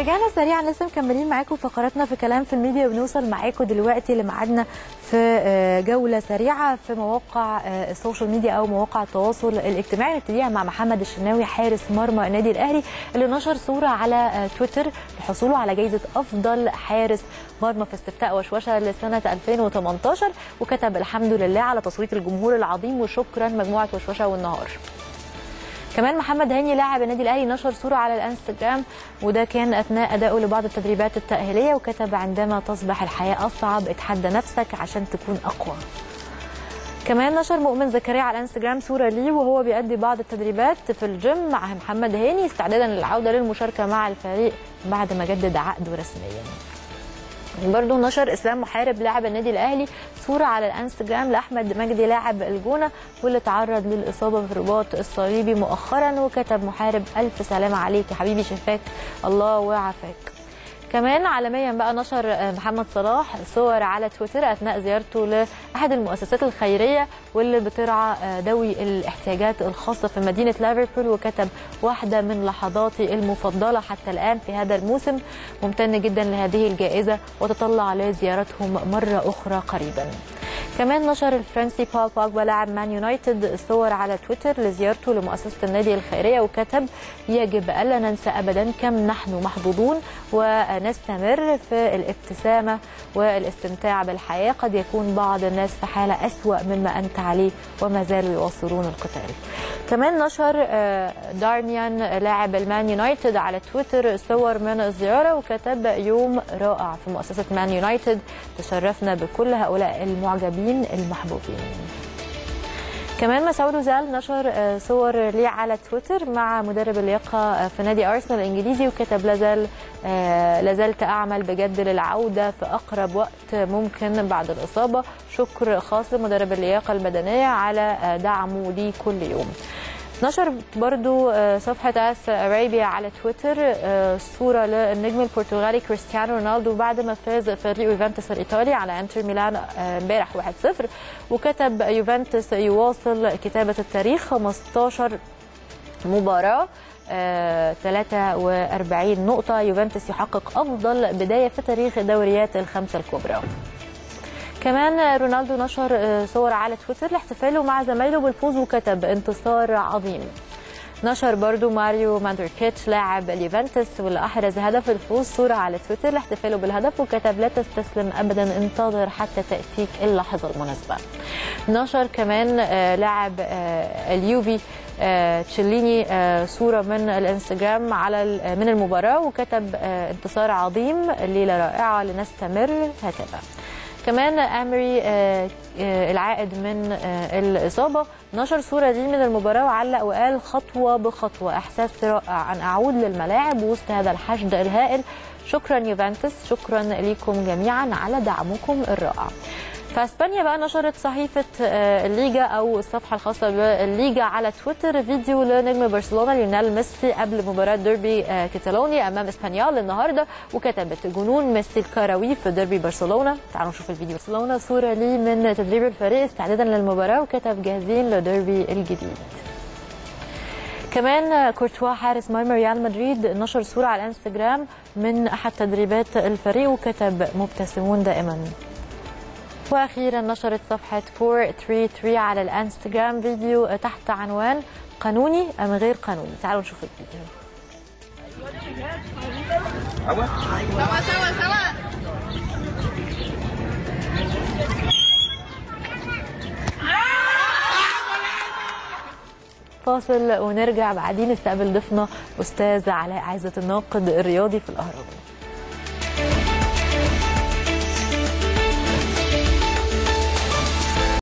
رجعنا سريعا لسه مكملين معاكم فقراتنا في كلام في الميديا وبنوصل معاكم دلوقتي لميعادنا في جولة سريعة في مواقع السوشيال ميديا أو مواقع التواصل الاجتماعي. نبتديها مع محمد الشناوي حارس مرمى النادي الأهلي اللي نشر صورة على تويتر لحصوله على جائزه أفضل حارس مرمى في استفتاء وشوشة لسنة 2018 وكتب الحمد لله على تصويت الجمهور العظيم. وشكرا مجموعة وشوشة والنهار. كمان محمد هاني لاعب النادي الأهلي نشر صورة على الإنستجرام وده كان أثناء ادائه لبعض التدريبات التأهيلية وكتب عندما تصبح الحياة أصعب اتحدى نفسك عشان تكون أقوى. كمان نشر مؤمن زكريا على الإنستجرام صورة ليه وهو بيأدي بعض التدريبات في الجيم مع محمد هاني استعدادا للعودة للمشاركة مع الفريق بعد ما جدد عقده رسميا. برضه نشر إسلام محارب لاعب النادي الأهلي. صورة على الإنستجرام لأحمد مجدي لاعب الجونة. واللي تعرض للإصابة في الرباط الصليبي مؤخرا وكتب محارب ألف سلامة عليك يا حبيبي. شفاك. الله وعافاك كمان عالميا بقى نشر محمد صلاح صور على تويتر أثناء زيارته لأحد المؤسسات الخيرية واللي بترعى ذوي الاحتياجات الخاصة في مدينة ليفربول وكتب واحدة من لحظاتي المفضلة حتى الآن في هذا الموسم ممتن جدا لهذه الجائزة وتطلع لزيارتهم مرة أخرى قريبا. كمان نشر الفرنسي بول بوجبا لاعب مان يونايتد صور على تويتر لزيارته لمؤسسة النادي الخيرية وكتب يجب ألا ننسى ابدا كم نحن محظوظون ونستمر في الابتسامة والاستمتاع بالحياة قد يكون بعض الناس في حالة أسوأ مما أنت عليه وما زالوا يواصلون القتال. كمان نشر دارميان لاعب المان يونايتد على تويتر صور من الزيارة وكتب يوم رائع في مؤسسة مان يونايتد تشرفنا بكل هؤلاء المعجبين المحبوبين. كمان مسعود وزال نشر صور ليه على تويتر مع مدرب اللياقة في نادي أرسنال الإنجليزي وكتب لازال لازلت أعمل بجد للعودة في أقرب وقت ممكن بعد الإصابة شكر خاص لمدرب اللياقة البدنيه على دعمه لي كل يوم. نشر برضو صفحة آس ارابيا على تويتر صورة للنجم البرتغالي كريستيانو رونالدو بعد ما فاز فريق يوفنتوس الإيطالي على إنتر ميلان امبارح 1-0 وكتب يوفنتوس يواصل كتابة التاريخ 15 مباراة 43 نقطة. يوفنتوس يحقق أفضل بداية في تاريخ الدوريات الخمسة الكبرى. كمان رونالدو نشر صور على تويتر لاحتفاله مع زمايله بالفوز وكتب انتصار عظيم نشر برضو ماريو ماندركيتش لاعب اليوفنتوس واللي احرز هدف الفوز صورة على تويتر لاحتفاله بالهدف وكتب لا تستسلم ابدا انتظر حتى تأتيك اللحظة المناسبة. نشر كمان لاعب اليوفي تشيليني صورة من الإنستجرام على من المباراة وكتب انتصار عظيم ليلة رائعة لنستمر هكذا. كمان أمري العائد من الإصابة. نشر صورة دي من المباراة وعلق وقال خطوة بخطوة. إحساس رائع. أن أعود للملاعب وسط هذا الحشد الهائل. شكرا يوفنتوس. شكرا لكم جميعا على دعمكم الرائع. فاسبانيا بقى نشرت صحيفة الليجا أو الصفحة الخاصة بالليجا على تويتر فيديو لنجم برشلونة ليونيل ميسي قبل مباراة ديربي كاتالونيا أمام إسبانيول النهارده وكتبت جنون ميسي الكروي في ديربي برشلونة. تعالوا نشوف الفيديو. برشلونة صورة ليه من تدريب الفريق استعدادا للمباراة وكتب جاهزين لديربي الجديد. كمان كورتوا حارس مرمى ريال مدريد نشر صورة على الانستجرام من أحد تدريبات الفريق وكتب مبتسمون دائما. وأخيرا نشرت صفحة 433 على الانستجرام فيديو تحت عنوان قانوني أم غير قانوني. تعالوا نشوف الفيديو. سوا سوا سوا فاصل ونرجع بعدين. نستقبل ضيفنا أستاذ علاء عزت الناقد الرياضي في الاهرام